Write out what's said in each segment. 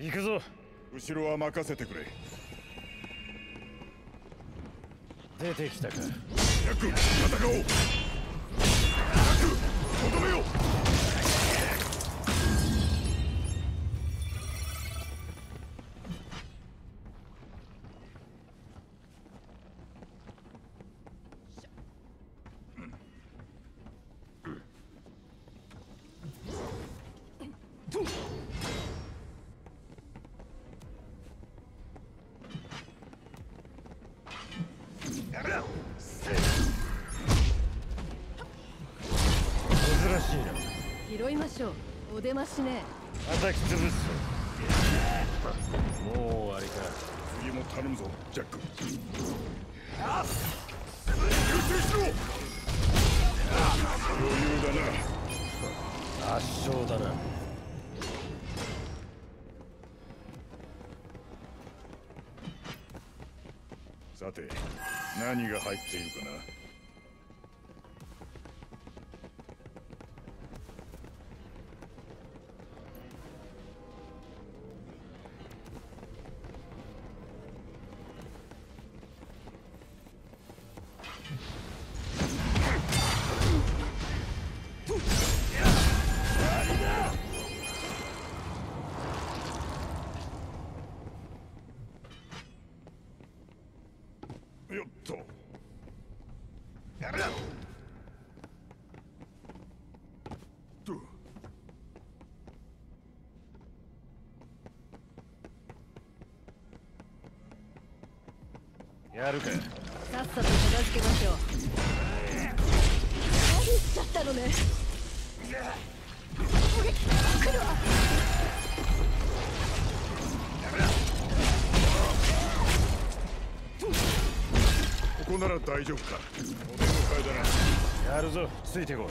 行くぞ。後ろは任せてくれ。出てきたか。ヤク戦おう。ヤクとどめよ珍拾いましょう。お出ましね。叩き潰すもう終わりか次も頼むぞジャック。優勢しろ。余裕だな。圧勝だな。さて何が入っているかなやるかさっさと片付けましょう。何しちゃったのね。攻撃来るわここなら大丈夫か。お出迎えだな。やるぞ。ついてこい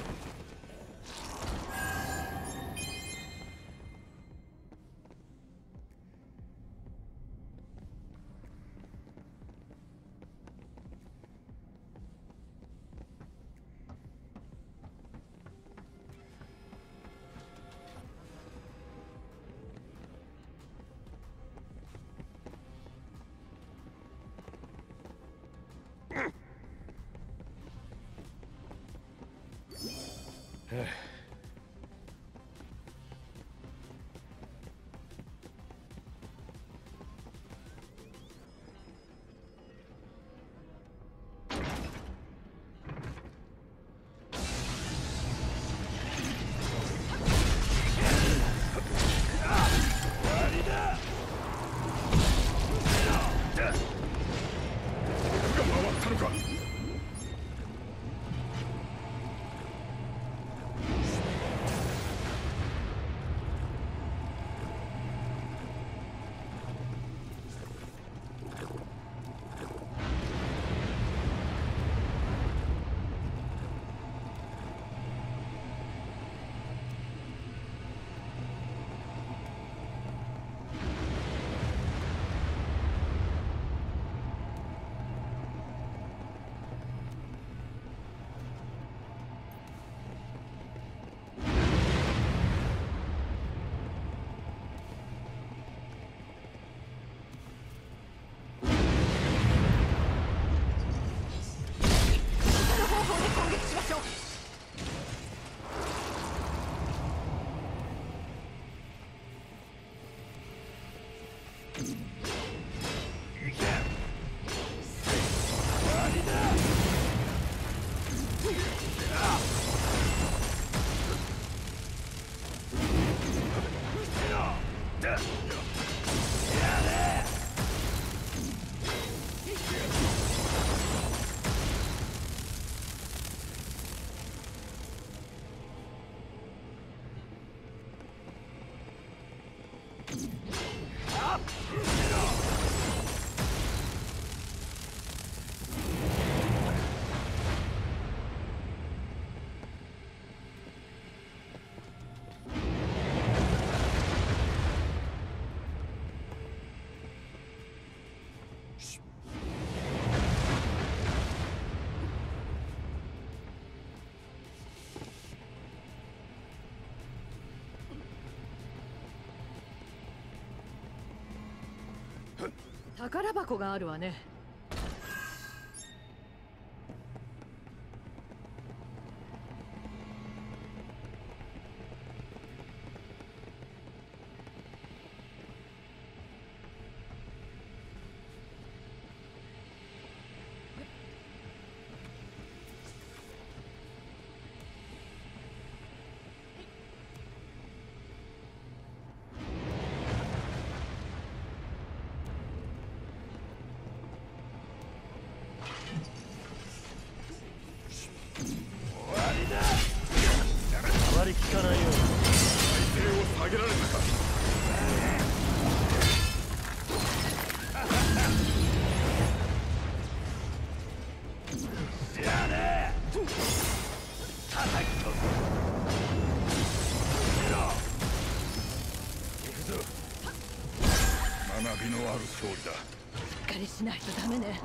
が回宝箱があるわね。効かないよう体勢を下げられたかじゃあね叩き飛ぶ行くぞ学びのある勝利だしっかりしないとダメね。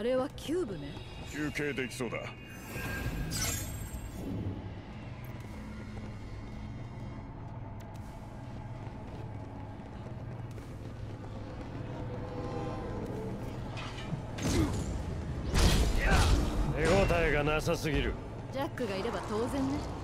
あれはキューブね。休憩できそうだ。手応えがなさすぎる。ジャックがいれば当然ね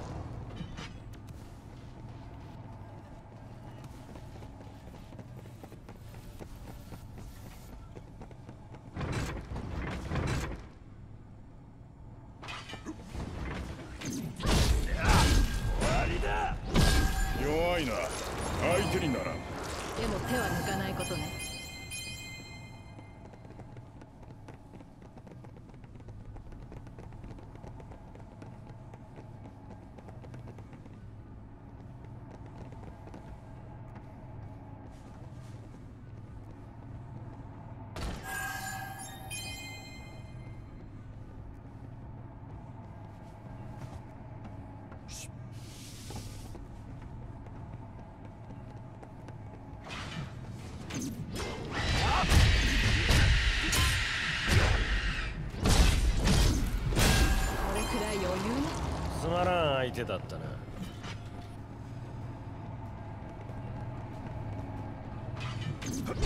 相手だったな幕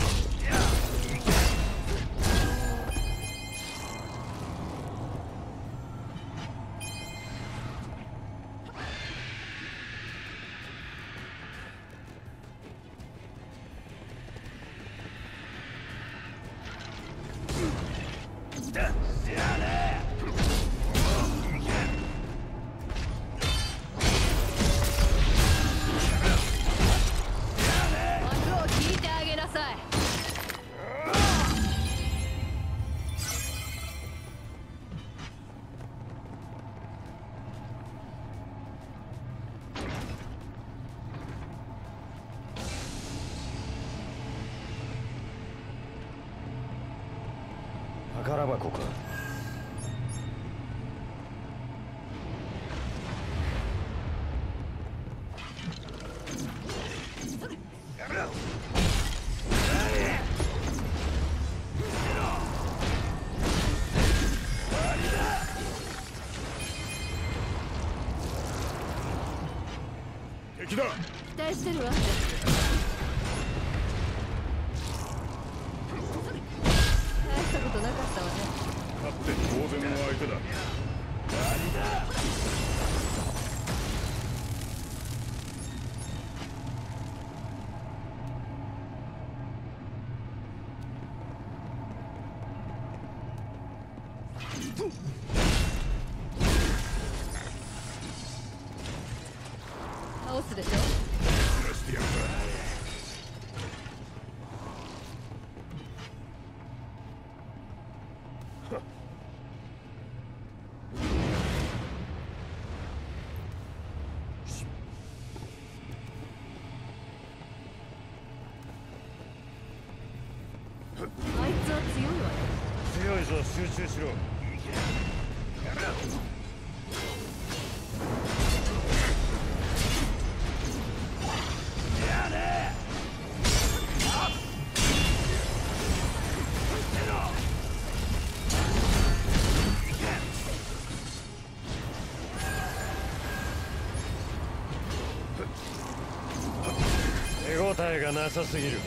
を期待してるわ。強いわ強いぞ集中しろ。手応えがなさすぎる。